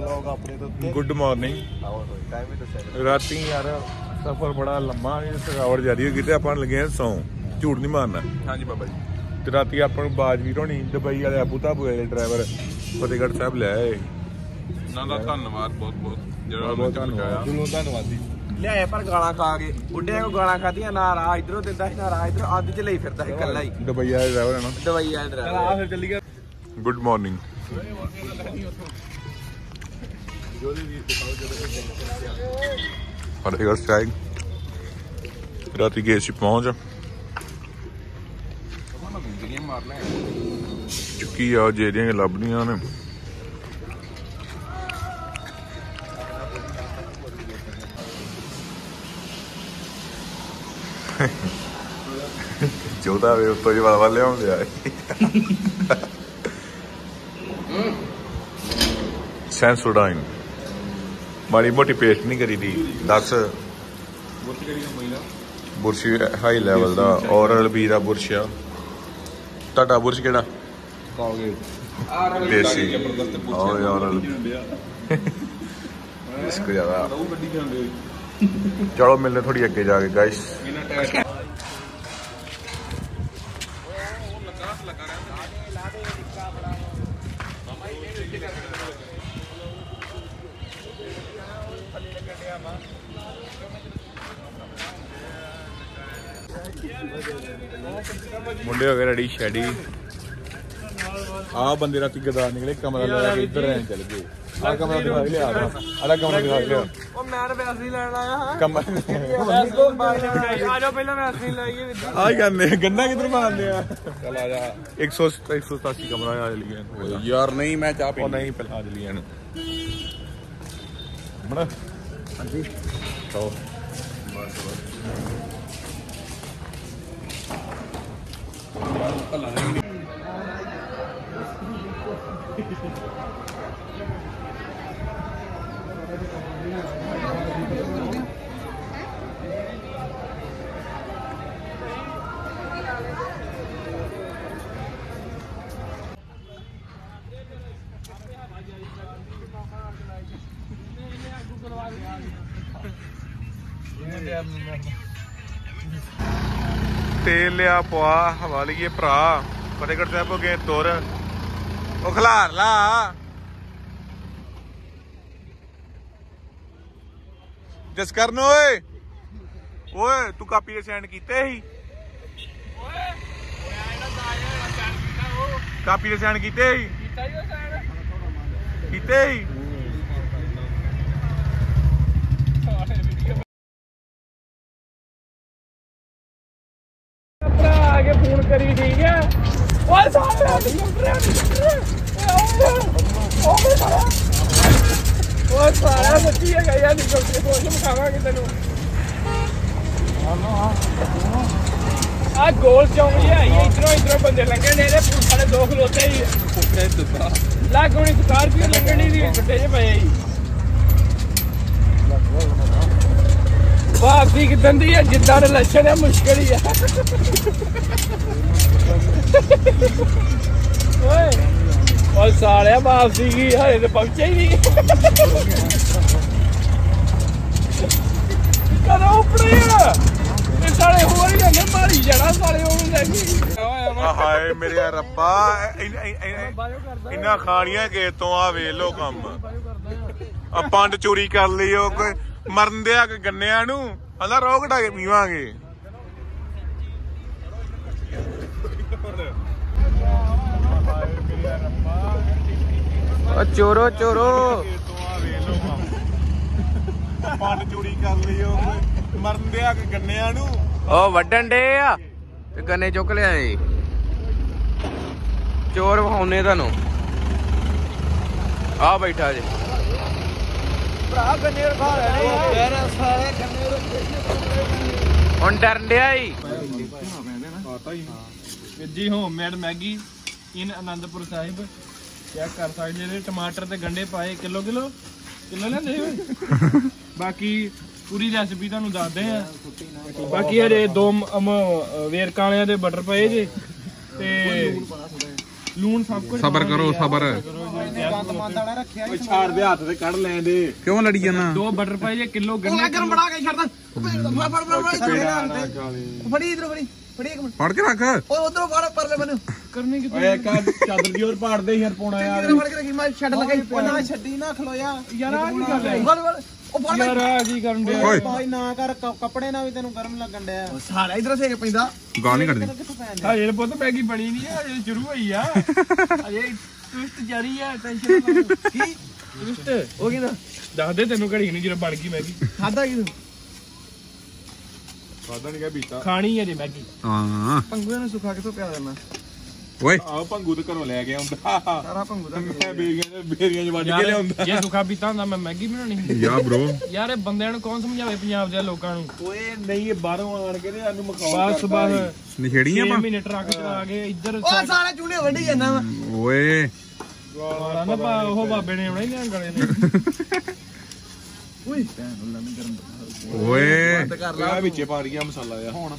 Vlog ਆਪਣੇ ਤੋਂ ਉੱਤੇ। ਗੁੱਡ ਮਾਰਨਿੰਗ ਆਓ ਟਾਈਮ ਹੀ ਰਾਤੀ ਯਾਰ ਸਫ਼ਰ ਬੜਾ ਲੰਮਾ ਸੀ ਥਕਾਵਟ ਜਾਰੀ ਹੋ ਗਈ ਤੇ ਆਪਾਂ ਲੱਗੇ ਆ ਸੌਂ। ਝੂਠ ਨਹੀਂ ਮਾਰਨਾ। ਹਾਂਜੀ ਬਾਬਾ ਜੀ। ਤੇ ਰਾਤੀ ਆਪਾਂ ਨੂੰ ਬਾਜ ਵੀ ਹੋਣੀ ਦੁਬਈ ਵਾਲੇ ਅਬੂ ਧਾਬੂ ਵਾਲੇ ਡਰਾਈਵਰ ਫਤਿਹਗੜ੍ਹ ਸਾਹਿਬ ਲੈ ਆਏ। ਉਹਨਾਂ ਦਾ ਧੰਨਵਾਦ ਬਹੁਤ ਬਹੁਤ। ਜਿਹੜਾ ਬਹੁਤ ਉਹਨਾਂ ਨੇ ਧੰਨਵਾਦ। ਪਹੁੰਚਾਇਆ ਦਿਲੋਂ ਧੰਨਵਾਦੀ ਲਿਆਏ ਪਰ ਗਾਲਾਂ ਖਾ ਕੇ ਬੁੱਢਿਆਂ ਕੋ ਗਾਲਾਂ ਖਾਧੀਆਂ ਨਾ ਰਾਹ ਇਧਰੋਂ ਦਿੰਦਾ ਸੀ ਨਾ ਰਾਹ ਇਧਰੋਂ ਅੱਧ ਚ ਲਈ ਫਿਰਦਾ ਸੀ ਇਕੱਲਾ ਹੀ। ਦੁਬਈ ਵਾਲੇ ਡਰਾਈਵਰ ਹੈ ਨਾ। ਦਵਾਈ ਆ ਡਰਾ ਫਿਰ ਚੱਲੀ ਗਿਆ ਗੁੱਡ ਮਾਰਨਿੰਗ ਫਤਿਹਗੜ੍ਹ ਸਾਹਿਬ ਰਾਤੀ ਗਏ ਸੀ ਪਹੁੰਚ ਚੁੱਕੀ ਆ ਜਿਹੜੀਆਂ ਲੱਭਦੀਆਂ ਨੇ। ਜੋਦਾ ਵੇ ਉੱਤੋਂ ਜਿਹਾ ਵਾਲਾ ਲਿਆਉਂਦੇ ਆ। ਸੈਂਸੋਡਾਈਨ ਮਾੜੀ ਮੋਟੀ ਪੇਸਟ ਨਹੀਂ ਕਰੀਦੀ। 10 ਬੁਰਸ਼ ਕਿਹੜੀ ਕੰਪਨੀ ਦਾ? ਬੁਰਸ਼ ਹਾਈ ਲੈਵਲ ਦਾ ਔਰਲ ਬੀ ਦਾ ਬੁਰਸ਼ ਆ। ਤੁਹਾਡਾ ਬੁਰਸ਼ ਕਿਹੜਾ? ਦੇਸੀ। ਓਏ ਔਰਲ ਇਸ ਕੋ ਜ਼ਿਆਦਾ। ਚਲੋ ਮਿਲਨੇ ਥੋੜੀ ਅੱਗੇ ਜਾ ਕੇ ਗਾਇਸ ਮੁੰਡੇ ਹੋ ਗਏ ਰੈਡੀ ਸ਼ੈਡੀ। ਆ ਬੰਦੇ ਰਾਤੀ ਗਦਾਰ ਨਿਕਲੇ ਕਮਰਾ ਲੈ ਕੇ ਇੱਧਰ ਰਹਿਣ ਚੱਲ ਗਏ। ਆ ਕਮਰਾ ਦਿਖਾ ਲਿਆ ਆਲਾ ਕਮਰਾ ਦਿਖਾ ਲਿਆ। ਉਹ ਮੈਂ ਤਾਂ ਵੈਸੇ ਹੀ ਲੈਣ ਆਇਆ ਹਾਂ। ਕਮਰਾ ਆ ਜਾਓ ਪਹਿਲਾਂ ਵੈਸੇ ਹੀ ਲਾਈਏ ਵਿੱਚ। ਆ ਕਰਨੇ ਗੰਨਾ ਕਿੱਧਰ ਮਾਰਦੇ ਆ? ਚੱਲ ਆ ਜਾ। 100 187 ਕਮਰਾ ਆ ਜਲੀਆਂ ਯਾਰ ਨਹੀਂ ਮੈਂ ਚਾਹ ਉਹ ਪੀਣੀ ਨਹੀਂ ਪਹਿਲਾਂ ਆ ਜਲੀਆਂ ਨੂੰ। ਬੜਾ ਹਾਂਜੀ। Thank you. ਤੇਲ ਲਿਆ, ਪਵਾ, ਹਵਾ ਲਈਏ ਭਰਾ। ਫਤਿਹਗੜ੍ਹ ਸਾਹਿਬ ਗਏ ਤੁਰ। ਉਹ ਖਲਾਰ ਲਾ। ਜਸ ਕਰਨ ਓਏ। ਓਏ, ਤੂੰ ਕਾਪੀ ਦੇ ਸੈਂਡ ਕੀਤੇ ਸੀ? ਕਾਪੀ ਦੇ ਸੈਂਡ ਕੀਤੇ ਸੀ? ਕੀਤੇ ਸੀ? ਆ ਕੇ ਫੋਨ ਕਰੀ ਠੀਕ ਹੈ। ਓਏ ਸਾਹਮਣੇ ਓਏ ਸਾਰਾ। ਓਏ ਸਾਰਾ ਸੱਚੀ ਹੈ ਯਾਰ ਕੰਪਿਊਟਰ ਕੋਲ ਮਖਾਵਾਂਗੇ ਤੈਨੂੰ। ਆ ਗੋਲ ਚੌਂਕ ਜਿਹਾ ਹੈ ਇਧਰੋਂ ਇਧਰੋਂ ਬੰਦੇ ਲੰਘੇ ਨੇ ਇਹਦੇ ਪੁਲਿਸ ਵਾਲੇ ਦੋ ਖਲੋਤੇ ਹੀ ਲੱਗ ਹੋਣੀ ਸਕਾਰਪੀਓ ਲੰਘਣੀ ਦੀ ਛੱਡੇ ਜੇ ਪਏ ਹੀ ਵਾਪਸੀ ਕਿਦਾਂ ਦੀ ਹੈ? ਜਿੱਦਾਂ ਦੇ ਲੱਛਣ ਹੈ ਮੁਸ਼ਕਲ ਹੀ ਹੈ ਓਏ ਓਏ ਸਾਲਿਆ ਵਾਪਸੀ ਕੀ ਹਰੇ ਤੇ ਪਹੁੰਚੇ ਹੀ ਨਹੀਂ। ਕਦੋਂ ਉਪੜੇ ਆ? ਇਹ ਸਾਲੇ ਹੋਰ ਹੀ ਜਾਂਦੇ ਮਾਰੀ ਜਾਣਾ ਸਾਲੇ ਉਹਨੂੰ ਲੈ ਕੇ। ਆ ਹਾਏ ਮੇਰੇ ਰੱਬਾ ਇਨ- ਖਾਣੀਆਂ ਕੇ ਤੋਂ ਆ ਵੇਖ ਲੋ ਕੰਮ। ਆ ਪੰਡ ਚੋਰੀ ਕਰ ਲਈ ਉਹ ਕੋਈ। ਮਰਨ ਦਿਆ ਕਿ ਗੰਨਿਆਂ ਨੂੰ? ਹਲਾ ਰੋਹ ਘਟਾ ਕੇ ਪੀਵਾਂਗੇ। ਓ ਚੋਰੋ ਚੋਰੋ। ਪੰਡ ਚੋਰੀ ਕਰ ਲਈ ਉਹ। ਮਰਨ ਦਿਆ ਕਿ ਗੰਨਿਆਂ ਨੂੰ? ਓ ਵੱਡਣ ਡੇ ਆ। ਤੇ ਗੰਨੇ ਚੁੱਕ ਲਿਆਏ ਚੋਰ ਵਿਖਾਉਨੇ ਤੁਹਾਨੂੰ। ਆ ਬੈਠਾ ਜੇ। ਭਰਾ ਗੰਨੇ ਰਖਾ ਲੈਣੇ ਯਾਰ ਸਾਰੇ ਗੰਨੇ ਹੁਣ ਡਰਨ ਡਿਆ ਈ। ਜੀ homemade Maggi in Anandpur Sahib. Check ਕਰ ਸਕਦੇ ਨੇ ਟਮਾਟਰ ਤੇ ਗੰਡੇ ਪਾਏ। Kilo kilo? ਕਿਲੋ ਲੈਂਦੇ ਹੋ? ਬਾਕੀ ਪੂਰੀ ਰੈਸਪੀ ਤੁਹਾਨੂੰ ਦੱਸਦੇ ਆ। ਬਾਕੀ ਹਜੇ ਦੋ ਵੇਰਕਾਂ ਵਾਲਿਆਂ ਦੇ ਬਟਰ ਪਏ ਜੇ। ਤੇ ਲੂਣ ਸਭ ਕੁਝ ਸਬਰ ਕਰੋ, ਸਬਰ। ਜੀ। ਗੰਦ ਮੰਦਾੜਾ ਰੱਖਿਆ ਓਏ ਛਾੜ ਦੇ ਹੱਥ ਤੇ ਕੱਢ ਲੈਣ ਦੇ ਕਿਉਂ ਲੜੀ ਜਾਣਾ ਦੋ ਬਟਰ ਪਾਈ ਜੇ ਕਿਲੋ ਗੰਨੇ ਗਰਮ ਬੜਾ ਕੇ ਛੱਡਦਾ ਫੜ ਫੜ ਫੜ ਫੜੀ ਇਧਰੋਂ ਫੜੀ ਫੜੀ ਇੱਕ ਮਿੰਟ। ਫੜ ਕੇ ਰੱਖ। ਓਏ ਉਧਰੋਂ ਫੜ ਪਰਲੇ ਮੈਨੂੰ। ਕਰਨੀ ਕਿਤੇ ਓਏ ਕਾ ਚਾਦਰ ਦੀ ਹੋਰ ਪਾੜਦੇ ਯਾਰ ਪੋਣਾ ਯਾਰ। ਫੜ ਕੇ ਰੱਖੀ ਮੈਂ ਛੱਡ ਲਗਾਈ। ਉਹ ਨਾ ਛੱਡੀ ਨਾ ਖਲੋਇਆ। ਯਾਰ ਆ ਕੀ ਗੱਲ ਹੈ? ਯਾਰ ਆ ਕੀ ਕਰਨ ਓਏ। ਭਾਈ ਨਾ ਕਰ ਕੱਪੜੇ ਨਾਲ ਵੀ ਤੈਨੂੰ ਗਰਮ ਲੱਗਣ ਡਿਆ। ਸਾਰਾ ਇਧਰ ਸੇਕ ਪੈਂਦਾ। ਗਾਲ ਨਹੀਂ ਕੱਢਦੀ। ਡਿਆ? ਹਜੇ ਪੁੱਤ ਮੈਗੀ ਬਣੀ ਨਹੀਂ ਆ ਹਜੇ ਸ਼ੁਰੂ ਹੋਈ ਆ। ਹਜੇ ਟਵਿਸਟ ਜਾਰੀ ਆ ਟੈਨਸ਼ਨ ਨਾ ਲਓ। ਕੀ? ਟਵਿਸਟ ਉਹ ਕਿਹਦਾ ਦੱਸ ਦੇ ਤੈਨੂੰ ਘੜੀ ਨਹੀਂ ਜਦੋਂ ਬਣ ਗਈ ਮੈਗੀ। ਖਾਦਾ ਕੀ ਤੂੰ? ਵਾਦਾ ਨਹੀਂ ਗਿਆ ਬੀਤਾ। ਖਾਣੀ ਹੈ ਜੇ ਮੈਗੀ। ਹਾਂ। ਪੰਗੂਆਂ ਨੂੰ ਸੁਖਾ ਕਿਥੋਂ ਪਿਆ ਦੇਣਾ। ਓਏ। ਆਹ ਭੰਗੂ ਤੇ ਘਰੋਂ ਲੈ ਕੇ ਆਉਂਦਾ। ਸਾਰਾ ਪੰਗੂ ਦਾ ਮੈਂ ਬੇਰੀਆਂ ਦੇ ਬੇਰੀਆਂ ਚ ਵੱਢ ਕੇ ਲਿਆਉਂਦਾ। ਜੇ ਸੁੱਕਾ ਪੀਤਾ ਹੁੰਦਾ ਮੈਂ ਮੈਗੀ ਬਣਾਉਣੀ। ਯਾ ਬ్రో ਯਾਰ ਇਹ ਬੰਦਿਆਂ ਨੂੰ ਕੌਣ ਸਮਝਾਵੇ ਪੰਜਾਬ ਦੇ ਲੋਕਾਂ ਨੂੰ? ਓਏ ਨਹੀਂ ਇਹ ਬਾਹਰੋਂ ਆਣ ਕੇ ਤੇ ਸਾਨੂੰ ਮਖੌਲ ਬਸ। ਬਸ। ਨਸ਼ੇੜੀਆਂ 6 ਪਾ ਮਹੀਨੇ ਟਰੱਕ ਚਲਾ ਕੇ ਇੱਧਰ ਉਹ ਸਾਲੇ ਚੂਨੇ ਵੱਢੀ ਜਾਂਦਾ ਵਾ। ਓਏ। ਸਾਰਾ ਨਾ ਪਾ ਉਹ ਬਾਬੇ ਨੇ ਆਉਣਾ ਹੀ ਨਾ ਗਲੇ ਨੇ ਓਏ ਆ ਵਿੱਚੇ ਪਾ ਰਹੀਆਂ ਮਸਾਲਾ ਆ ਹੁਣ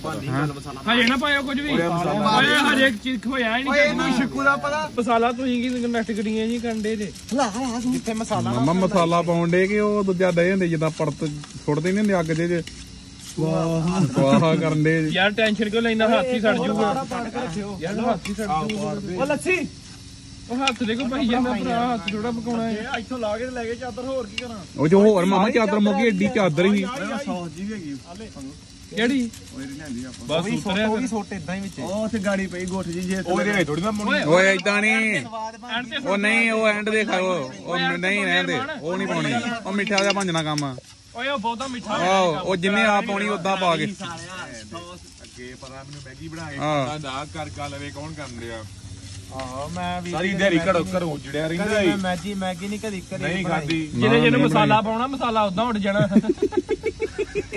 ਹਜੇ ਨਾ ਪਾਇਓ ਕੁਝ ਵੀ। ਓਏ ਹਜੇ ਇੱਕ ਚੀਜ਼ ਹੋਇਆ ਹੀ ਓਏ ਨਹੀਂ ਇਹਨੂੰ ਸ਼ਿਕੂ ਦਾ ਪਤਾ। ਮਸਾਲਾ ਤੁਸੀਂ ਕੀ ਕਨੈਕਟ ਕਰੀਆਂ ਜੀ ਕੰਡੇ ਦੇ ਲਾ ਲਾ ਜਿੱਥੇ ਮਸਾਲਾ ਮਮਾ ਮਸਾਲਾ ਪਾਉਣ ਦੇ ਕਿ ਉਹ ਦੂਜਾ ਡੇ ਹੁੰਦੇ ਜਿੱਦਾਂ ਪੜਤ ਛੁੱਟਦੇ ਨਹੀਂ ਹੁੰਦੇ ਅੱਗ ਦੇ ਚ ਵਾਹ ਵਾਹ ਕਰਨ ਦੇ ਯਾਰ ਟੈਨਸ਼ਨ ਕਿਉਂ ਲੈਂਦਾ? ਹੱਥ ਹੀ ਸੜ ਜਾਊਗਾ ਯਾਰ ਹੱਥ ਹੀ ਸੜ ਜਾਊਗਾ ਉਹ ਲੱਸੀ। ਉਹ ਹੱਥ ਦੇਖੋ ਭਾਈ ਜਾਂਦਾ ਭਰਾ ਹੱਥ ਥੋੜਾ ਪਕਾਉਣਾ ਹੈ। ਇੱਥੋਂ ਲਾ ਕੇ ਲੈ ਕੇ ਚਾਦਰ ਹੋਰ ਕੀ ਕਰਾਂ? ਉਹ ਜੋ ਹੋਰ ਮਾਮਾ ਚਾਦਰ ਮੁੱਕੀ ਏਡੀ ਚਾਦਰ ਹੀ। ਸੌਸ ਜੀ ਵੀ ਹੈਗੀ। ਕਿਹੜੀ? ਬਸ ਉਤਰਿਆ ਫਿਰ ਸੋਟ ਇਦਾਂ ਹੀ ਵਿੱਚ ਉਹ ਉੱਥੇ ਗਾੜੀ ਪਈ ਗੋਠ ਜੀ ਜੇ ਉਹ ਇਹਦੇ ਥੋੜੀ ਨਾ ਮੁੰਨੀ। ਓਏ ਇਦਾਂ ਨਹੀਂ। ਐਂਡ ਤੇ ਉਹ ਨਹੀਂ ਉਹ ਐਂਡ ਦੇ ਖਾਓ ਉਹ ਨਹੀਂ ਰਹਿੰਦੇ ਉਹ ਨਹੀਂ ਪਾਉਣੀ। ਉਹ ਮਿੱਠਾ ਭੰਜਣਾ ਕੰਮ ਓਏ ਉਹ ਬਹੁਤਾ ਮਿੱਠਾ ਆਹੋ, ਉਹ ਜਿੰਨੇ ਆ ਪਾਉਣੀ ਉਦਾਂ ਪਾ ਕੇ। ਅੱਗੇ ਪਤਾ ਮੈਨੂੰ ਮੈਗੀ ਬਣਾ ਕੇ ਹਾਂ। ਖਾਂਦਾ ਦਾ ਕਰ ਕਾ ਲਵੇ ਕੌਣ ਕਰਨ ਰਿਹਾ ਹਾਂ ਮੈਂ ਵੀ ਸਾਰੀ ਦਿਹਾੜੀ ਘਰੋਂ ਘਰੋਂ ਉਜੜਿਆ ਰਹਿੰਦਾ ਈ। ਮੈਗੀ ਮੈਗੀ ਨਹੀਂ ਕਦੀ ਕਦੀ ਨਹੀਂ ਖਾਦੀ ਜਿਹਨੇ ਜਿਹਨੂੰ ਮਸਾਲਾ ਪਾਉਣਾ ਮਸਾਲਾ ਉਦਾਂ ਉੱਡ ਜਾਣਾ।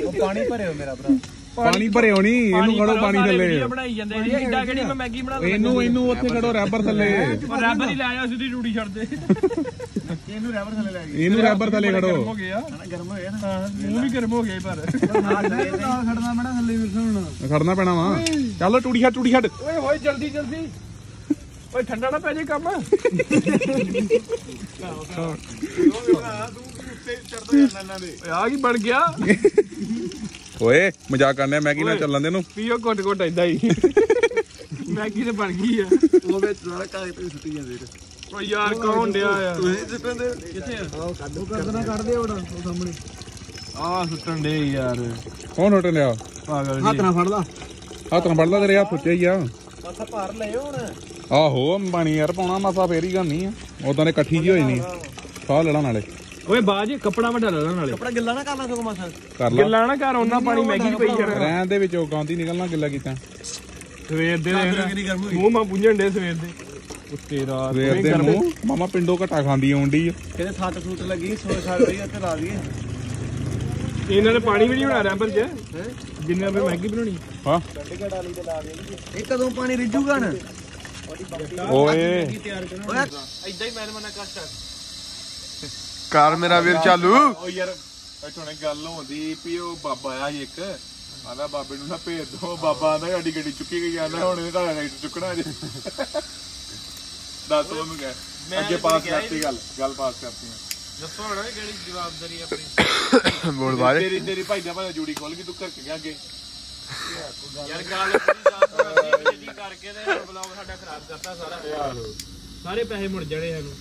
ਉਹ ਪਾਣੀ ਭਰਿਓ ਮੇਰਾ ਭਰਾ। ਪਾਣੀ ਭਰੇ ਹੋਣੀ ਇਹਨੂੰ ਖੜੋ ਪਾਣੀ ਥੱਲੇ। ਬਣਾਈ ਜਾਂਦੇ ਨੇ ਏਡਾ ਕਿਹੜੀ ਮੈਂ ਮੈਗੀ ਬਣਾ ਲੈਂਦਾ। ਇਹਨੂੰ ਇਹਨੂੰ ਉੱਥੇ ਖੜੋ ਰੈਬਰ ਥੱਲੇ। ਰੱਬ ਦੀ ਲਾਇਆ ਸਿੱਧੀ ਡਿਊਟੀ ਛੱਡ ਦੇ। ਇਹਨੂੰ ਰੈਵਰ ਥੱਲੇ ਲੈ ਗਈ ਇਹਨੂੰ ਰੈਬਰ ਥੱਲੇ ਗਰਮ ਹੋ ਖੜੋ ਗਿਆ ਗਰਮ ਹੋਇਆ ਨਾ। ਹਾਂ ਮੂੰਹ ਵੀ ਗਰਮ ਹੋ ਗਿਆ ਈ ਪਰ। ਖੜਨਾ ਮੜਾ ਥੱਲੇ ਵੀ ਸੁਣ ਖੜਨਾ ਪੈਣਾ ਵਾ। ਚੱਲ ਟੂੜੀ ਛੱਡ ਟੂੜੀ ਛੱਡ। ਓਏ ਹੋਏ ਜਲਦੀ ਜਲਦੀ। ਓਏ ਠੰਡਾ ਨਾ ਪੈ ਜੇ ਕੰਮ। ਓਏ ਆ ਕੀ ਬਣ ਗਿਆ? ਓਏ ਮਜ਼ਾਕ ਕਰਨੇ ਮੈਗੀ ਨਾਲ ਚੱਲਣ ਦੇ ਨੂੰ ਪੀਓ ਘੁੱਟ ਘੁੱਟ ਏਦਾਂ ਹੀ। ਮੈਗੀ ਤੇ ਬਣ ਗਈ ਆ? ਉਹ ਵਿੱਚ ਥੋੜਾ ਕਾਗਜ਼ ਤੇ ਸੁੱਟੀ ਜਾਂਦੇ ਓ ਯਾਰ ਕੌਣ ਡਿਆ ਆ? ਤੁਸੀਂ ਸੁੱਟਣ ਦੇ? ਕਿੱਥੇ ਆ? ਉਹ ਕੱਢੋ ਕਰਦਣਾ ਕੱਢਦੇ ਹੁਣ ਉਹ ਸਾਹਮਣੇ। ਆ ਸੁੱਟਣ ਦੇ ਯਾਰ। ਕੌਣ ਹੁੱਟ ਲਿਆ ਪਾਗਲ ਹੱਥ ਨਾਲ ਫੜ ਲਾ। ਹੱਥ ਨਾਲ ਫੜ ਲਾ ਤੇਰੇ ਹੱਥ ਹੀ ਆ। ਮੱਥਾ ਭਰ ਲੈ ਹੁਣ। ਆਹੋ ਪਾਣੀ ਯਾਰ ਪਾਉਣਾ ਮਸਾ ਫੇਰ ਹੀ ਕਰਨੀ ਆ। ਉਦਾਂ ਨੇ ਇਕੱਠੀ ਜੀ ਹੋਈ ਨਹੀਂ ਸਾਹ ਲੜਾ ਨਾਲੇ। ਓਏ ਬਾਜ ਕੱਪੜਾ ਵੱਡਾ ਲੈ ਲੈ ਨਾਲੇ। ਕਪੜਾ ਗਿੱਲਾ ਨਾ ਕਰਨਾ ਸਗੋਂ ਮਸਾ ਕਰ ਲਾ। ਗਿੱਲਾ ਨਾ ਕਰ ਉਹਨਾਂ ਪਾਣੀ ਮੈਗੀ ਚ ਪਈ ਜਾਣਾ। ਰਹਿਣ ਦੇ ਵਿੱਚੋਂ ਗਾਂਦੀ ਨਿਕਲਣਾ ਗਿੱਲਾ ਕੀਤਾ। ਸਵੇਰ ਦੇ ਮੂੰਹ ਮਾ ਪੁੰਝਣ ਦੇ ਸਵੇਰ ਦੇ। ਉੱਤੇ ਰਾਤ ਸਵੇਰ ਦੇ ਮੂੰਹ ਮਾਮਾ ਪਿੰਡੋਂ ਘਟਾ ਖਾਂਦੀ ਆਉਂਦੀ ਆ। ਕਿਤੇ ਸੱਟ ਸੂਟ ਲੱਗੀ ਸੋ ਛੱਡ ਰਹੀ ਤੇ ਲਾ ਦਈਏ। ਇਹਨਾਂ ਨੇ ਪਾਣੀ ਵੀ ਨਹੀਂ ਬਣਾ ਰਿਹਾ ਪਰ ਜੇ ਜਿੰਨੇ ਆਪੇ ਮੈਗੀ ਬਣਾਉਣੀ। ਹਾਂ। ਇਹ ਕਦੋਂ ਪਾਣੀ ਰਿੱਝੂਗਾ ਨਾ ਓਏ। ਓਏ ਇਦਾਂ ਹੀ ਮੈਂ ਮਨਾ ਕਰ ਕਰ ਮੇਰਾ ਵੀਰ ਚਾਲੂ। ਉਹ ਯਾਰ ਇੱਥੋਂ ਨੇ ਗੱਲ ਹੁੰਦੀ ਵੀ ਉਹ ਬਾਬਾ ਆ ਸੀ ਇੱਕ। ਆਂਦਾ ਬਾਬੇ ਨੂੰ ਨਾ ਭੇਜ ਦੋ। ਬਾਬਾ ਆਂਦਾ ਸਾਡੀ ਗੱਡੀ ਚੁੱਕੀ ਗਈ ਆਂਦਾ ਹੁਣ ਇਹ ਤੁਹਾਡਾ ਰਾਈਟ ਚੁੱਕਣਾ ਜੇ। ਦੱਸ ਕਹਿ। ਅੱਗੇ ਪਾਸ ਕਰਤੀ ਗੱਲ। ਗੱਲ ਪਾਸ ਕਰਤੀ ਮੈਂ। ਦੱਸੋ ਹਣਾ ਕਿਹੜੀ ਜਵਾਬਦਾਰੀ ਆਪਣੀ। ਬੋਲ ਬਾਜ ਤੇਰੀ ਤੇਰੀ ਭਾਈ ਦਾ ਭਾਈ ਜੂੜੀ ਖੋਲ ਕੇ ਤੂੰ ਘਰ ਕੇ ਗਿਆ ਅੱਗੇ? ਯਾਰ ਗੱਲ ਪੂਰੀ ਦੱਸ ਦੀ ਕਰਕੇ ਤੇ ਬਲੌਗ ਸਾਡਾ ਖਰਾਬ ਕਰਤਾ ਸਾਰਾ। ਸਾਰੇ ਪੈਸੇ ਮੁੜ ਜਾਣੇ ਸਾਨੂੰ।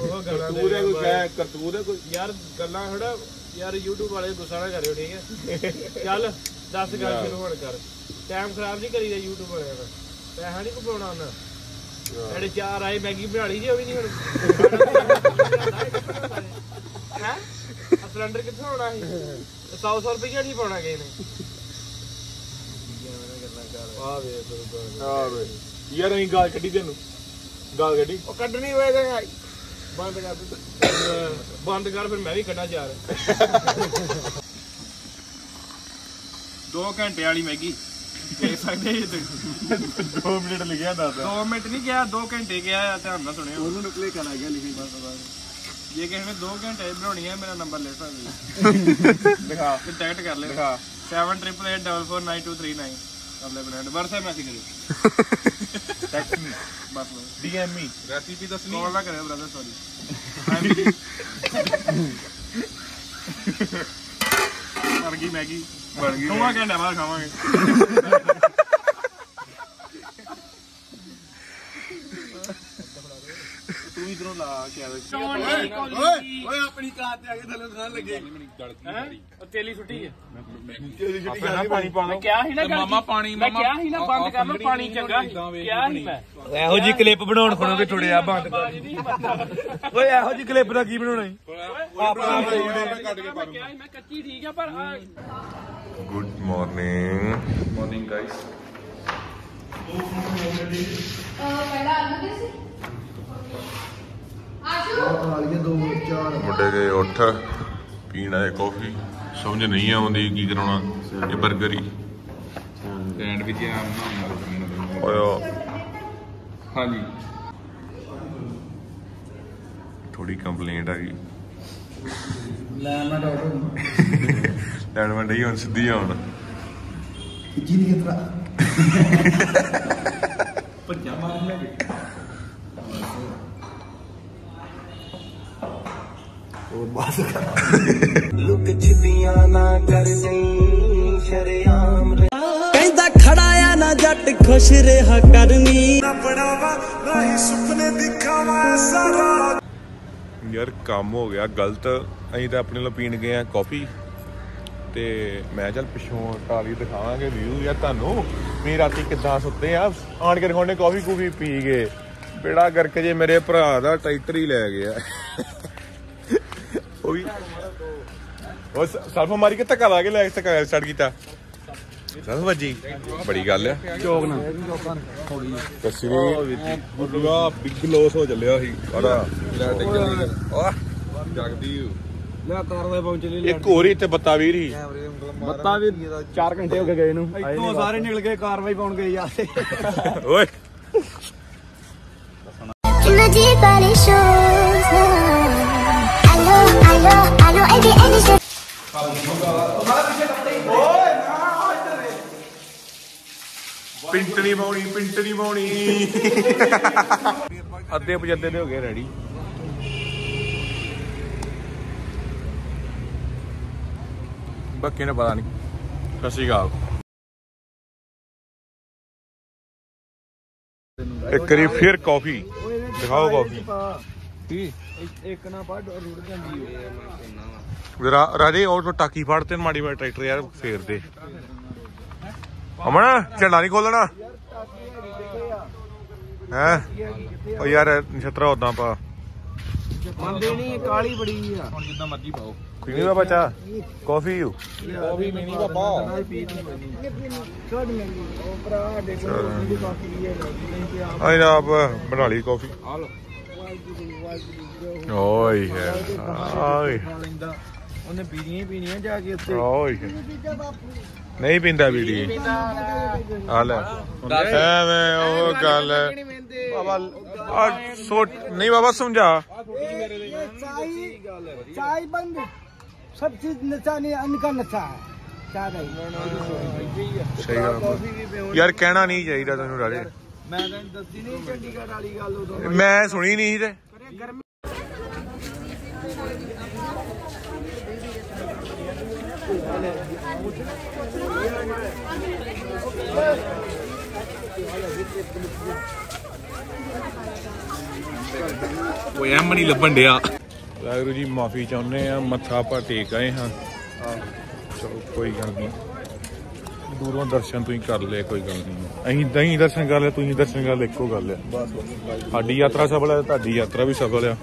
ਉਹ ਗੱਲਾਂ ਦੇ ਕੋਈ ਕਹਿ ਕਰਤੂਤ ਹੈ ਕੋਈ? ਯਾਰ ਗੱਲਾਂ ਥੋੜਾ ਯਾਰ YouTube ਵਾਲੇ ਗੁੱਸਾ ਨਾ ਕਰਿਓ ਠੀਕ ਹੈ? ਚੱਲ ਦੱਸ ਗੱਲ ਸ਼ੁਰੂ ਹੁਣ ਕਰ। ਟਾਈਮ ਖਰਾਬ ਨਹੀਂ ਕਰੀਦਾ YouTube ਵਾਲਿਆਂ ਦਾ। ਪੈਸਾ ਨਹੀਂ ਕਮਾਉਣਾ ਉਹਨਾਂ। ਜਿਹੜੇ ਚਾਰ ਆਏ ਮੈਗੀ ਬਣਾ ਲਈ ਜੀ ਉਹ ਵੀ ਨਹੀਂ ਹੁਣ। ਹੈ? ਸਿਲੰਡਰ ਕਿੱਥੋਂ ਆਉਣਾ ਸੀ? 100 100 ਰੁਪਏ ਨਹੀਂ ਪਾਉਣਾ ਕਿਸੇ ਨੇ। ਆ ਵੇ ਹਾਂ ਵੇ ਯਾਰ ਅਸੀਂ ਗਾਲ ਕੱਢੀ ਤੈਨੂੰ। ਗਾਲ ਕੱਢੀ। ਉਹ ਕੱਢਣੀ ਹੋਏਗਾ ਬੰਦ ਕਰ ਦੇ। ਬੰਦ ਕਰ ਫਿਰ ਮੈਂ ਵੀ ਕੱਢਾਂ ਯਾਰ 2 ਘੰਟੇ ਵਾਲੀ ਮੈਗੀ। ਦੇ ਸਕਦੇ ਜੀ ਤੁਸੀਂ 2 ਮਿੰਟ ਲਿਖਿਆ ਦੱਸ 2 ਮਿੰਟ ਨਹੀਂ ਗਿਆ 2 ਘੰਟੇ ਗਿਆ ਆ ਧਿਆਨ ਨਾਲ ਸੁਣਿਓ। ਉਹਨੂੰ ਨਿਕਲੇ ਕਰਾ ਗਿਆ ਲਿਖੀ ਬਸ ਜੇ ਕਿਸੇ ਨੇ 2 ਘੰਟੇ ਬਣਾਉਣੀ ਹੈ ਮੇਰਾ ਨੰਬਰ ਲੈ ਸਕਦੇ। ਲਿਖਾ ਕੰਟੈਕਟ ਕਰ ਲਿਓ। ਲਿਖਾ 7884949239 ਅਗਲੇ ਬ੍ਰਾਂਡ WhatsApp ਮੈਸੇਜ ਕਰਿਓ ਟੈਕਸਟ ਮੀ ਬਸ ਡੀਐਮਈ ਰੈਸਿਪੀ ਦੱਸਣੀ? ਕਾਲ ਨਾ ਕਰਿਓ ਬ੍ਰਦਰ ਸੌਰੀ ਮਰ ਗਈ ਮੈਗੀ। ਬਣ ਗਈ ਦੋਵਾਂ ਘੰਟੇ ਬਾਅਦ ਖਾਵਾਂਗੇ। ਤੂੰ ਇਧਰੋਂ ਲਾ ਕੇ ਆਵੇ। ਓਏ ਆਪਣੀ ਕਾਰ ਤੇ ਆ ਕੇ ਥੱਲੇ ਨਾ ਲੱਗੇ। ਉਹ ਤੇਲੀ ਛੁੱਟੀ ਹੈ ਆਪਣਾ ਪਾਣੀ ਪਾਣਾ ਮੈਂ ਕਿਹਾ ਸੀ ਨਾ ਗੱਲ ਮਾਮਾ ਪਾਣੀ ਮੈਂ ਮਾਮਾ ਕਿਹਾ ਸੀ ਨਾ ਬੰਦ ਕਰ ਲਓ ਪਾਣੀ ਚੰਗਾ ਕਿਹਾ ਸੀ ਮੈਂ। ਇਹੋ ਜੀ ਕਲਿੱਪ ਬਣਾਉਣ ਖਣੋਗੇ ਥੋੜੇ ਆ ਬੰਦ ਓਏ ਇਹੋ ਜੀ ਕਲਿੱਪ ਦਾ ਕੀ ਬਣਾਉਣਾ ਕੇ ਮੈਂ ਕੱਚੀ ਠੀਕ ਆ ਪਰ ਗੁੱਡ ਮਾਰਨਿੰਗ ਮਾਰਨਿੰਗ ਗਾਇਸ ਪਹਿਲਾਂ ਆਲੂ ਦੇ ਸੀ? ਮੁੰਡੇ ਗਏ ਉੱਠ ਪੀਣਾ ਹੈ ਕਾਫੀ ਸਮਝ ਨਹੀਂ ਆਉਂਦੀ ਕੀ ਕਰਾਉਣਾ ਇਹ 버ਗਰ ਹੀ ਸੈਂਡਵਿਚ ਆ ਬਣਾਉਣਾ ਓਏ ਹਾਂਜੀ। ਥੋੜੀ ਕੰਪਲੇਂਟ ਆ ਗਈ। ਲੈ ਮੈਂ ਡਾਕਟਰ ਲੈਣ ਮੈਂ ਨਹੀਂ ਹੁਣ ਸਿੱਧੀ ਆਉਣ। ਜੀ ਨਹੀਂ ਕਿਤਰਾ ਭੱਜਾ ਮਾਰ ਲੈ ਉਹ ਬਸ ਕਰ ਲੁਕ ਛਿਪੀਆਂ ਨਾ ਕਰ ਜਈ ਸ਼ਰਿਆਮ ਕਹਿੰਦਾ ਖੜਾ ਆ ਨਾ ਜੱਟ, ਖੁਸ਼ ਰਿਹਾ ਕਰਨੀ। ਯਾਰ, ਕੰਮ ਹੋ ਗਿਆ, ਗਲਤ। ਅਸੀਂ ਤਾਂ ਆਪਣੇ ਲਈ ਪੀਣ ਗਏ ਆ ਕਾਫੀ ਤੇ ਮੈਂ ਚੱਲ ਪਿੱਛੋਂ ਟਾਲੀ ਦਿਖਾਵਾਂਗੇ ਵਿਊ ਯਾਰ, ਤੁਹਾਨੂੰ ਵੀ ਰਾਤੀ ਕਿੱਦਾਂ ਸੁੱਤੇ ਆ? ਆਣ ਕੇ ਦਿਖਾਉਣੇ ਕਾਫੀ ਕੂਫੀ ਪੀ ਗਏ। ਬੇੜਾ ਕਰਕੇ ਜੇ ਮੇਰੇ ਭਰਾ ਦਾ ਟਰੈਕਟਰ ਹੀ ਲੈ ਗਿਆ। ਉਹ। ਵੀ ਉਹ ਸਲਫ ਮਾਰੀ ਕੇ ਧੱਕਾ ਲਾ ਕੇ ਲੈ ਧੱਕਾ ਸਟਾਰਟ ਕੀਤਾ। ਸਲਫ ਵੱਜੀ। ਬੜੀ ਗੱਲ ਆ। ਚੋਕ ਨਾ। ਕਸੀ ਬੁੱਗਾ ਬਿੱਗ ਲੋਸ ਹੋ ਚੱਲਿਆ ਸੀ। ਉਹਦਾ ਲੈ ਟਿਕ ਚੱਲੀ ਆਹ ਜਗਦੀ ਲੈ ਕਾਰਵਾਈ ਪਹੁੰਚ ਲਈ ਇੱਕ ਹੋਰ ਹੀ ਤੇ ਬੱਤਾ ਵੀਰ ਹੀ। ਬੱਤਾ ਵੀ 4 ਘੰਟੇ ਹੋ ਗਏ ਗਏ ਨੂੰ। ਇੱਥੋਂ ਸਾਰੇ ਨਿਕਲ ਗਏ ਕਾਰਵਾਈ ਪਾਉਣ ਗਏ ਯਾਰ ਓਏ। ਕਿੰਨਾ ਜੀ ਪਾਲੇ ਸ਼ੋਜ਼ ਪਿੰਟ ਨਹੀਂ ਪਾਉਣੀ ਪਿੰਟ ਨਹੀਂ ਪਾਉਣੀ। ਅੱਧੇ ਪਜੱਦੇ ਦੇ ਹੋ ਗਏ ਰੈਡੀ ਬੱਕੇ ਨੇ ਪਤਾ ਨਹੀਂ ਸਤਿ ਸ਼੍ਰੀ ਅਕਾਲ। ਇੱਕ ਵਾਰੀ ਫਿਰ ਕਾਫੀ ਦਿਖਾਓ ਕਾਫੀ ਇੱਕ ਨਾ ਪਾ ਰੁੜ ਜਾਂਦੀ ਜਰਾ ਰਾਜੇ ਉਹ ਟਾਕੀ ਫੜ ਤੇ ਮਾੜੀ ਮਾੜੀ ਟਰੈਕਟਰ ਯਾਰ ਫੇਰ ਦੇ। ਅਮਨ ਝੰਡਾ ਨਹੀਂ ਖੋਲਣਾ। ਹੈ? ਉਹ ਯਾਰ ਨਛਤਰਾ ਉਦਾਂ ਪਾ। ਮੰਨਦੇ ਨਹੀਂ ਕਾਲੀ ਬੜੀ ਆ। ਹੁਣ ਜਿੱਦਾਂ ਮਰਜ਼ੀ ਪਾਓ। ਪੀਣੀ ਦਾ ਬੱਚਾ? ਕਾਫੀ ਯੂ। ਕਾਫੀ ਮੀਨੀ ਬਾਬਾ ਛੱਡ ਮੈਨੂੰ ਉਹ ਭਰਾ ਦੇਖੋ ਉਹਦੀ ਕਾਫੀ ਹੈ ਨਹੀਂ ਆਪ ਆਈ ਬਣਾ ਲਈ ਕਾਫੀ। ਆ ਲੋ ਓਏ ਹੈ ਲੈਂਦਾ। ਉਹਨੇ ਪੀਣੀਆਂ ਹੀ ਪੀਣੀਆਂ ਜਾ ਕੇ ਉੱਤੇ ਓਏ ਨਹੀਂ ਪੀਂਦਾ ਬੀੜੀ। ਆ ਲੈ। ਐਵੇਂ ਉਹ ਗੱਲ। ਬਾਬਾ ਸੋਟ ਨਹੀਂ ਬਾਬਾ ਸਮਝਾ। ਚਾਈ ਬੰਦ। ਸਭ ਚੀਜ਼ ਨਚਾ ਨਹੀਂ ਅਨਕਾ ਨਚਾ ਹੈ। ਸਹੀ ਯਾਰ ਕਹਿਣਾ ਨਹੀਂ ਚਾਹੀਦਾ ਤੈਨੂੰ ਰਾੜੇ ਮੈਂ ਤਾਂ ਦੱਸੀ ਨਹੀਂ ਚੰਡੀਗੜ੍ਹ ਵਾਲੀ ਗੱਲ ਉਦੋਂ। ਮੈਂ ਸੁਣੀ ਨਹੀਂ ਤੇ। ਉਹ ਐਮ ਨਹੀਂ ਲੱਭਣ ਡਿਆ। ਵਾਹਿਗੁਰੂ ਜੀ, ਮਾਫੀ ਚਾਹੁੰਦੇ ਆ ਮੱਥਾ ਆਪਾਂ ਟੇਕ ਆਏ ਹਾਂ। ਚਲੋ, ਕੋਈ ਗੱਲ ਨਹੀਂ। ਦੂਰੋਂ ਦਰਸ਼ਨ ਤੁਸੀਂ ਕਰ ਲਏ, ਕੋਈ ਗੱਲ ਨਹੀਂ। ਅਸੀਂ ਦਹੀਂ ਦਰਸ਼ਨ ਕਰ ਲਏ, ਤੁਸੀਂ ਦਰਸ਼ਨ ਕਰ ਲਏ, ਇੱਕੋ ਗੱਲ ਆ। ਸਾਡੀ ਯਾਤਰਾ ਸਫਲ ਹੈ ਤੁਹਾਡੀ ਯਾਤਰਾ ਵੀ ਸਫਲ ਆ।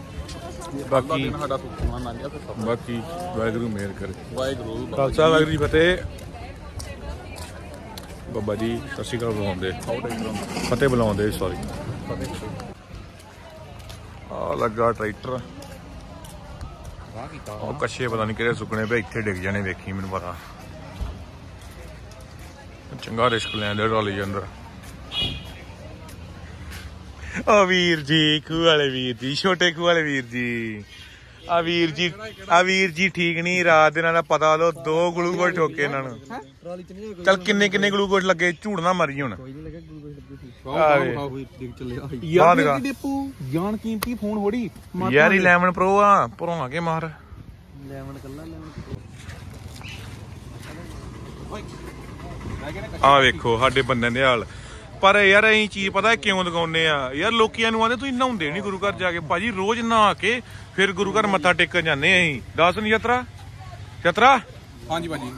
ਬਾਕੀ ਸਾਡਾ ਸੁਖਣਾ ਨਾ ਗਿਆ ਫਿਰ ਸਭ ਬਾਕੀ ਵਾਹਿਗੁਰੂ ਮਿਹਰ ਕਰੇ। ਵਾਹਿਗੁਰੂ ਖਾਲਸਾ ਵਾਹਿਗੁਰੂ ਜੀ ਫਤਿਹ। ਬਾਬਾ ਜੀ ਸਤਿ ਸ਼੍ਰੀ ਅਕਾਲ ਬੁਲਾਉਂਦੇ। ਫਤਿਹ ਬੁਲਾਉਂਦੇ ਸੌਰੀ ਆ ਲੱਗਾ ਟਰੈਕਟਰ। ਉਹ ਕੱਛੇ ਪਤਾ ਨਹੀਂ ਕਿਹੜੇ ਸੁੱਕਣੇ ਪਏ ਇੱਥੇ ਡਿੱਗ ਜਾਣੇ ਵੇਖੀ ਮੈਨੂੰ ਪਤਾ। ਚੰਗਾ ਰਿਸਕ ਲੈਂਦੇ ਟਰਾਲੀ ਅੰਦਰ। ਆ ਵੀਰ ਜੀ ਖੂਹ ਵਾਲੇ ਵੀਰ ਜੀ ਛੋਟੇ ਖੂਹ ਵਾਲੇ ਵੀਰ ਜੀ। ਆ ਵੀਰ ਜੀ ਆ ਵੀਰ ਜੀ ਠੀਕ ਨਹੀਂ ਰਾਤ ਦੇ ਨਾਲ ਪਤਾ ਲੋ ਦੋ ਗਲੂਕੋਜ਼ ਠੋਕੇ ਇਹਨਾਂ ਨੂੰ। ਚੱਲ ਕਿੰਨੇ ਕਿੰਨੇ ਗਲੂਕੋਜ਼ ਲੱਗੇ ਝੂੜ ਨਾ ਮਾਰੀ ਹੁਣ। ਯਾਰ ਡਿਪੂ? ਜਾਨ ਕੀਮਤੀ ਫੋਨ ਹੋੜੀ ਯਾਰ 11 ਪ੍ਰੋ ਆ ਭਰਵਾ ਕੇ ਮਾਰ। ਆ ਵੇਖੋ ਸਾਡੇ ਬੰਦਿਆਂ ਦੇ ਹਾਲ। ਪਰ ਯਾਰ ਅਸੀਂ ਚੀਜ਼ ਪਤਾ ਕਿਉਂ ਦਿਖਾਉਂਦੇ ਆ? ਯਾਰ ਲੋਕੀਆਂ ਨੂੰ ਆਂਦੇ ਤੁਸੀਂ ਨਹਾਉਂਦੇ ਨਹੀਂ ਗੁਰੂ ਘਰ ਜਾ ਕੇ। ਭਾਜੀ ਰੋਜ਼ ਨਹਾ ਕੇ ਫਿਰ ਗੁਰੂ ਘਰ ਮੱਥਾ ਟੇਕਣ ਜਾਂਦੇ ਆ ਅਸੀਂ। ਦੱਸ ਨਹੀਂ ਯਾਤਰਾ? ਯਾਤਰਾ? ਹਾਂਜੀ ਭਾਜੀ।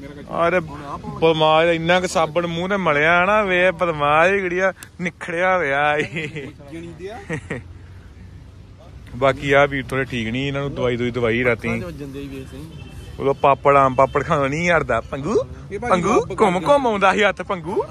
ਮੇਰਾ ਅਰੇ ਬਦਮਾਸ਼ ਇੰਨਾ ਕਿ ਸਾਬਣ ਮੂੰਹ ਤੇ ਮਲਿਆ ਨਾ ਵੇ ਬਦਮਾਸ਼ ਗੜੀਆ ਨਿਖੜਿਆ ਹੋਇਆ ਏ। ਬਾਕੀ ਆ ਵੀਰ ਥੋੜੇ ਠੀਕ ਨਹੀਂ ਇਹਨਾਂ ਨੂੰ ਦਵਾਈ ਦੋਈ ਦਵਾਈ ਰਾਤੀ ਉਦੋਂ ਪਾਪੜ ਆਮ ਪਾਪੜ ਖਾਣਾ ਨਹੀਂ ਹਟਦਾ। ਪੰਗੂ? ਪੰਗੂ? ਘੁੰਮ ਘੁੰਮ ਆਉਂਦਾ ਸੀ ਹੱਥ ਪੰਗੂ?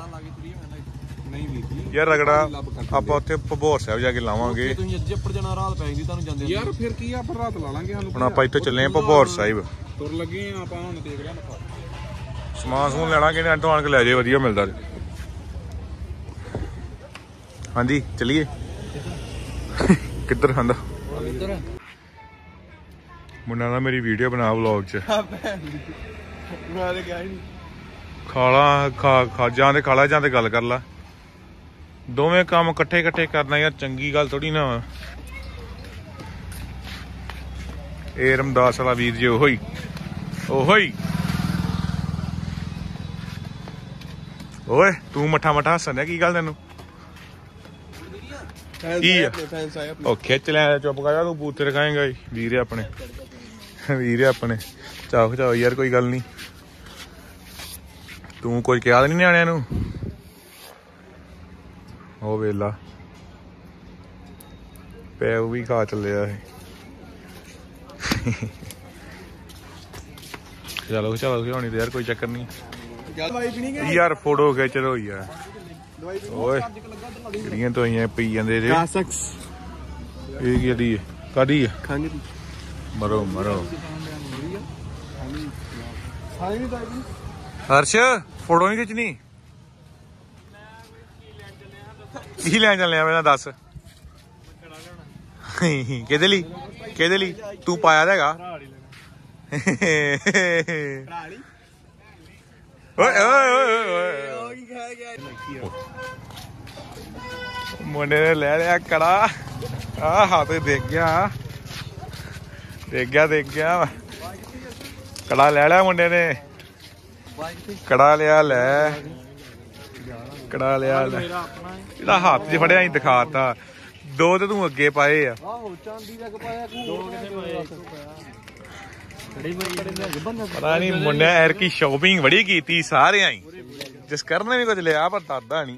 ਜੀ। ਯਾਰ ਰਗੜਾ ਆਪਾਂ ਉੱਥੇ ਭਬੋਰ ਸਾਹਿਬ ਜਾ ਕੇ ਲਾਵਾਂਗੇ। ਤੁਸੀਂ ਅੱਜ ਉੱਪਰ ਜਾਣਾ ਰਾਤ ਪੈ ਗਈ ਤੁਹਾਨੂੰ ਜਾਂਦੇ ਯਾਰ ਫਿਰ ਕੀ ਆ ਆਪਾਂ ਰਾਤ ਲਾ ਲਾਂਗੇ ਸਾਨੂੰ ਹੁਣ ਆਪਾਂ ਇੱਥੇ ਚੱਲੇ ਆਂ ਭਬੋਰ ਸਾਹਿਬ। ਤੁਰ ਲੱਗੇ ਆ ਆਪਾਂ ਹੁਣ ਦੇਖ ਲਿਆ ਮੱਥਾ ਸਮਾਨ ਸਮੂਨ ਲੈਣਾ ਕਿਨੇ ਆਟੋ ਆਣ ਕੇ ਲੈ ਜਾਏ ਵਧੀਆ ਮਿਲਦਾ। ਜੀ। ਹਾਂਜੀ ਚਲਿਏ। ਕਿੱਧਰ ਖਾਂਦਾ? ਮੁੰਡਾ ਨਾ ਮੇਰੀ ਵੀਡੀਓ ਬਣਾ ਵਲੌਗ ਚ। ਮੈਂ ਤੇ ਗਿਆ ਹੀ ਨਹੀਂ ਖਾਲਾ ਖਾ ਖਾ ਜਾਂ ਤੇ ਖਾਲਾ ਜਾਂ ਤੇ ਗੱਲ ਕਰ ਲਾ। ਦੋਵੇਂ ਕੰਮ ਇਕੱਠੇ ਇਕੱਠੇ ਕਰਨਾ ਯਾਰ ਚੰਗੀ ਗੱਲ ਥੋੜੀ ਨਾ ਇਹ ਰਮਦਾਸ ਵਾਲਾ ਵੀਰ ਜੀ ਉਹੋ ਹੀ। ਉਹੋ ਹੀ। ਓਏ ਤੂੰ ਮੱਠਾ ਮੱਠਾ ਹੱਸਣ ਕੀ ਗੱਲ ਤੈਨੂੰ? ਕੀ ਆ? ਉਹ ਖਿੱਚ ਲੈ ਚੁੱਪ ਕਰ ਜਾ ਤੂੰ ਬੂਤੇ ਰਖਾਏਗਾ ਵੀਰੇ ਆਪਣੇ। ਵੀਰੇ ਆਪਣੇ। ਚਾਹ ਚਾਹ ਯਾਰ ਕੋਈ ਗੱਲ ਨਹੀਂ ਤੂੰ ਕੁਝ ਕਿਹਾ ਨਹੀਂ ਨਿਆਣਿਆਂ ਨੂੰ? ਉਹ ਵੇਲਾ। ਪੈਉ ਵੀ ਖਾ ਚੱਲਿਆ ਇਹ। ਚਲੋ ਚਲੋ ਹੋਣੀ ਤੇ ਯਾਰ ਕੋਈ ਚੱਕਰ ਨਹੀਂ? ਯਾਰ ਫੋਟੋ ਖਿੱਚ ਲੋ ਯਾਰ। ਓਏ ਜਿਹੜੀਆਂ ਤੋਂ ਆਈਆਂ ਪਈ ਜਾਂਦੇ ਜੇ? ਕਾਸਕਸ। ਇਹ ਕੀ ਦੀ ਕਾਦੀ ਹੈ ਖੰਗ ਦੀ ਮਰੋ ਮਰੋ। ਹਰਸ਼, ਫੋਟੋ ਨਹੀਂ ਖਿੱਚਣੀ? ਕੀ ਲੈਣ ਚੱਲੇ ਆ ਮੈਨੂੰ ਦੱਸ। ਕਿਹਦੇ ਲਈ? ਕਿਹਦੇ ਲਈ? ਤੂੰ ਪਾਇਆ ਤਾਂ ਹੈਗਾ। ਓਏ ਓਏ ਓਏ ਓਏ ਮੁੰਡੇ ਨੇ ਲੈ ਲਿਆ ਕੜਾ। ਆ ਹੱਥ ਦੇਖ ਗਿਆ। ਦੇਖ ਗਿਆ ਦੇਖ ਗਿਆ। ਕੜਾ ਲੈ ਲਿਆ ਮੁੰਡੇ ਨੇ। ਕੜਾ ਲਿਆ ਲੈ। ਕੜਾ ਲਿਆ ਲੈ। ਇਹਦਾ ਹੱਥ 'ਚ ਫੜਿਆ ਹੀ ਦਿਖਾਤਾ। ਦੋ ਤੇ ਤੂੰ ਅੱਗੇ ਪਾਏ ਆ। ਆਹੋ ਚਾਂਦੀ ਦਾ ਕਪਾਇਆ ਦੋ ਕਿਤੇ ਪਾਇਆ ਪਤਾ ਨਹੀਂ ਮੁੰਡਿਆਂ ਐਰ ਕੀ ਸ਼ਾਪਿੰਗ ਬੜੀ ਕੀਤੀ ਸਾਰਿਆਂ ਹੀ। ਜਿਸ ਕਰਨ ਨੇ ਵੀ ਕੁਝ ਲਿਆ, ਪਰ ਦਾਦਾ ਨਹੀਂ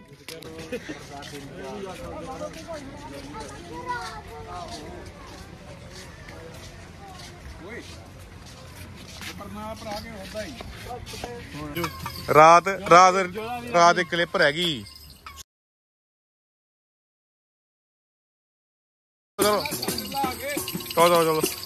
ਰਾਤ ਰਾਤ ਰਾਤ ਇੱਕ ਕਲਿੱਪ ਰਹਿ ਗਈ। ਚਲੋ ਚਲੋ ਚਲੋ।